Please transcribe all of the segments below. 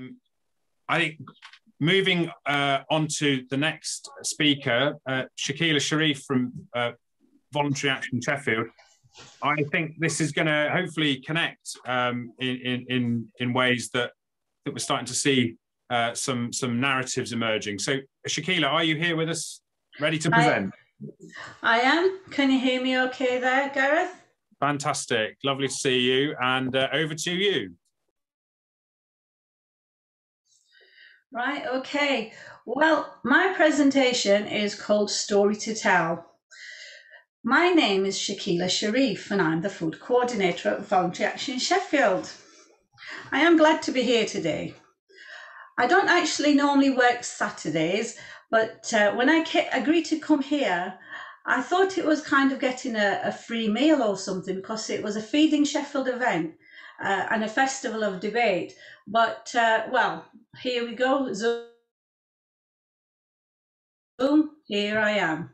Um, I think moving uh, on to the next speaker, uh, Shakila Sharif from uh, Voluntary Action Sheffield. I think this is going to hopefully connect um, in, in, in ways that, that we're starting to see uh, some, some narratives emerging. So, Shakila, are you here with us, ready to present? I, I am. Can you hear me okay there, Gareth? Fantastic. Lovely to see you. And uh, over to you. Right, okay. Well, my presentation is called Story to Tell. My name is Shakila Sharif and I'm the Food Coordinator at Voluntary Action Sheffield. I am glad to be here today. I don't actually normally work Saturdays, but uh, when I agreed to come here, I thought it was kind of getting a, a free meal or something because it was a Feeding Sheffield event uh, and a festival of debate. But, uh, well, here we go. Zoom, here I am.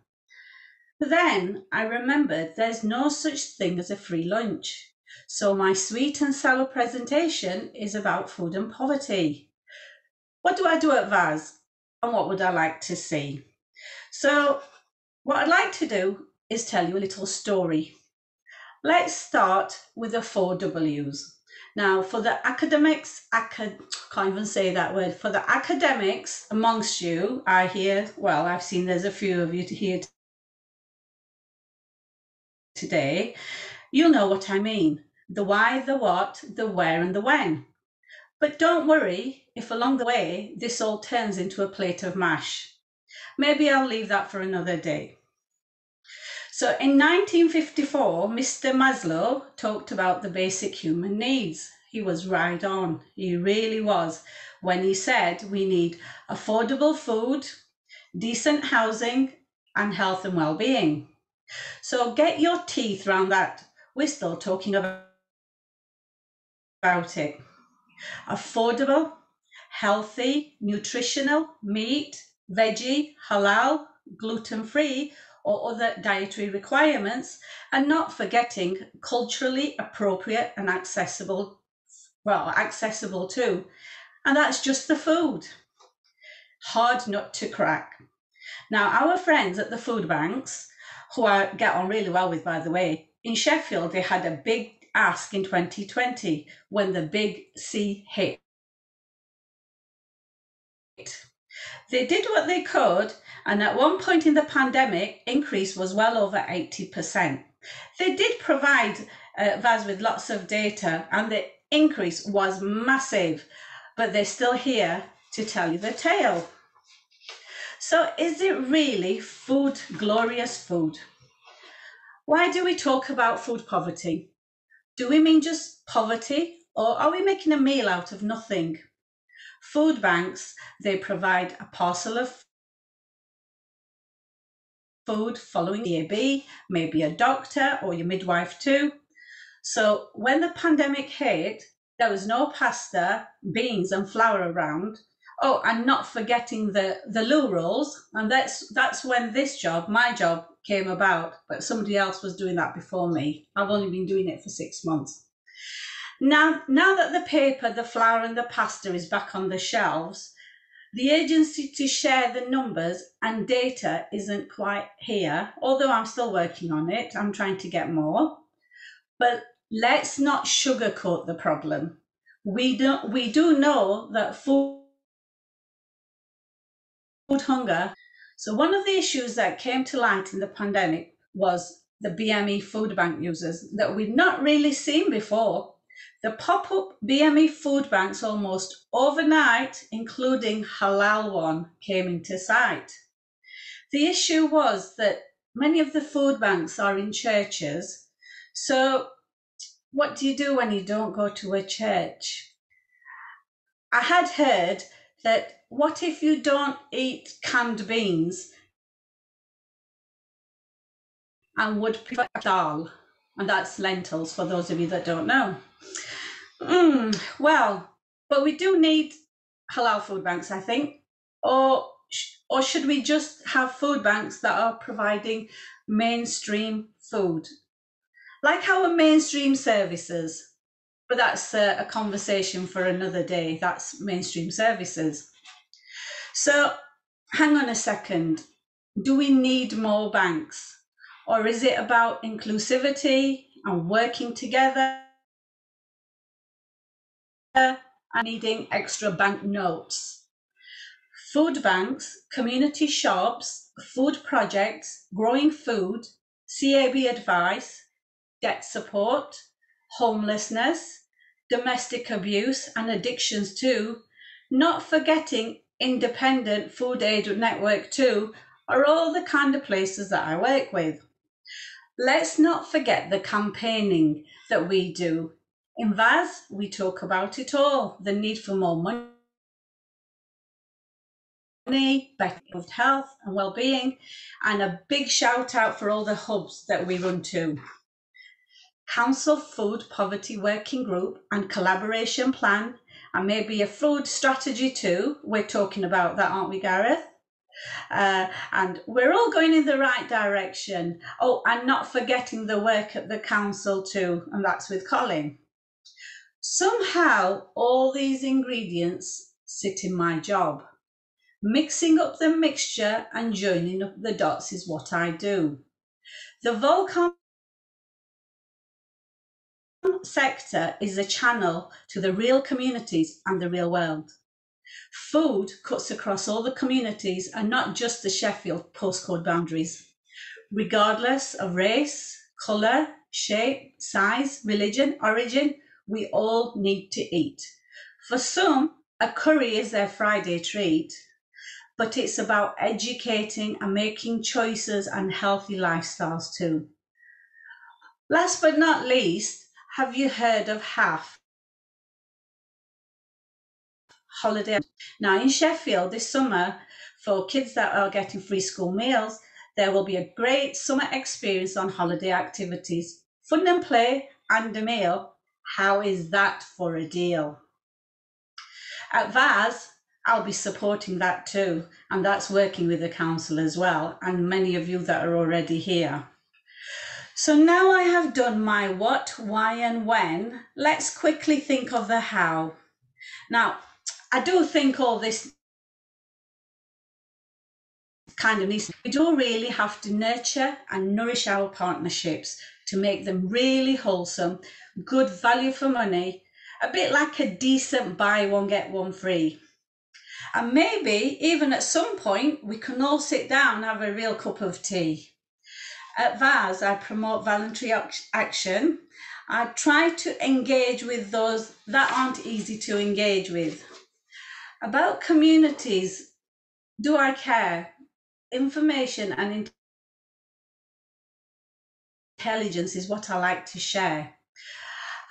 But then I remembered there's no such thing as a free lunch. So my sweet and sour presentation is about food and poverty. What do I do at VAS and what would I like to see? So what I'd like to do is tell you a little story. Let's start with the four W's. Now, for the academics, acad- can't even say that word. For the academics amongst you, I hear, well, I've seen there's a few of you here today. You'll know what I mean the why, the what, the where, and the when. But don't worry if along the way this all turns into a plate of mash. Maybe I'll leave that for another day. So in 1954, Mr. Maslow talked about the basic human needs. He was right on. He really was when he said we need affordable food, decent housing, and health and well-being. So get your teeth around that. We're still talking about it. Affordable, healthy, nutritional, meat, veggie, halal, gluten-free, or other dietary requirements, and not forgetting culturally appropriate and accessible, well, accessible too. And that's just the food. Hard nut to crack. Now, our friends at the food banks, who I get on really well with, by the way, in Sheffield, they had a big ask in 2020 when the big C hit. They did what they could and at one point in the pandemic, increase was well over 80%. They did provide uh, VAS with lots of data and the increase was massive, but they're still here to tell you the tale. So is it really food, glorious food? Why do we talk about food poverty? Do we mean just poverty or are we making a meal out of nothing? Food banks, they provide a parcel of food following CAB, maybe a doctor or your midwife too. So when the pandemic hit, there was no pasta, beans and flour around. Oh, and not forgetting the, the loo rolls. And that's that's when this job, my job, came about. But somebody else was doing that before me. I've only been doing it for six months. Now, now that the paper, the flour and the pasta is back on the shelves, the agency to share the numbers and data isn't quite here, although I'm still working on it. I'm trying to get more. But let's not sugarcoat the problem. We do, we do know that food, hunger. So, one of the issues that came to light in the pandemic was the BME food bank users that we'd not really seen before. The pop-up BME food banks almost overnight, including halal one, came into sight. The issue was that many of the food banks are in churches. So what do you do when you don't go to a church? I had heard that what if you don't eat canned beans and would prefer dal? And that's lentils for those of you that don't know. Mm, well, but we do need halal food banks, I think, or or should we just have food banks that are providing mainstream food, like our mainstream services? but that's a, a conversation for another day. That's mainstream services. So hang on a second. Do we need more banks? Or is it about inclusivity and working together and needing extra bank notes? Food banks, community shops, food projects, growing food, CAB advice, debt support, homelessness, domestic abuse, and addictions too, not forgetting independent food aid network too, are all the kind of places that I work with. Let's not forget the campaigning that we do. In VAS, we talk about it all the need for more money better health and well-being, and a big shout out for all the hubs that we run to. Council Food Poverty Working Group and Collaboration Plan, and maybe a food strategy too. We're talking about that, aren't we, Gareth? Uh, and we're all going in the right direction. Oh, and not forgetting the work at the council too, and that's with Colin. Somehow, all these ingredients sit in my job. Mixing up the mixture and joining up the dots is what I do. The Volcom sector is a channel to the real communities and the real world. Food cuts across all the communities and not just the Sheffield postcode boundaries. Regardless of race, colour, shape, size, religion, origin, we all need to eat. For some, a curry is their Friday treat, but it's about educating and making choices and healthy lifestyles too. Last but not least, have you heard of HAF? Holiday. Now in Sheffield this summer, for kids that are getting free school meals, there will be a great summer experience on holiday activities, fun and play and a meal. How is that for a deal? At VAS, I'll be supporting that too, and that's working with the council as well, and many of you that are already here. So now I have done my what, why, and when, let's quickly think of the how. Now, I do think all this kind of needs, we do really have to nurture and nourish our partnerships to make them really wholesome, good value for money, a bit like a decent buy one, get one free. And maybe even at some point, we can all sit down have a real cup of tea. At VAS, I promote voluntary action. I try to engage with those that aren't easy to engage with. About communities, do I care? Information and intelligence is what I like to share.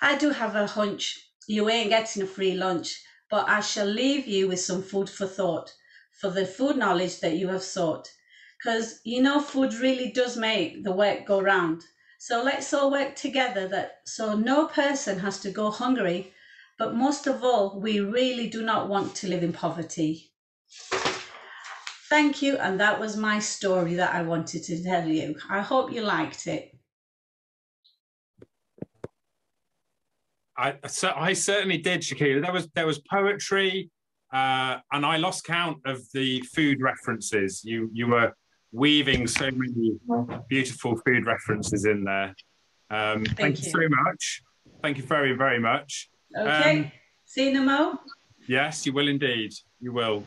I do have a hunch you ain't getting a free lunch, but I shall leave you with some food for thought for the food knowledge that you have sought because you know food really does make the work go round. So let's all work together that so no person has to go hungry, but most of all, we really do not want to live in poverty. Thank you, and that was my story that I wanted to tell you. I hope you liked it. I, I certainly did, Shakila. There was there was poetry, uh, and I lost count of the food references. You you were weaving so many beautiful food references in there. Um, thank, thank you. you. so much. Thank you very, very much. Okay. Um, See you, Namo. Yes, you will indeed. You will.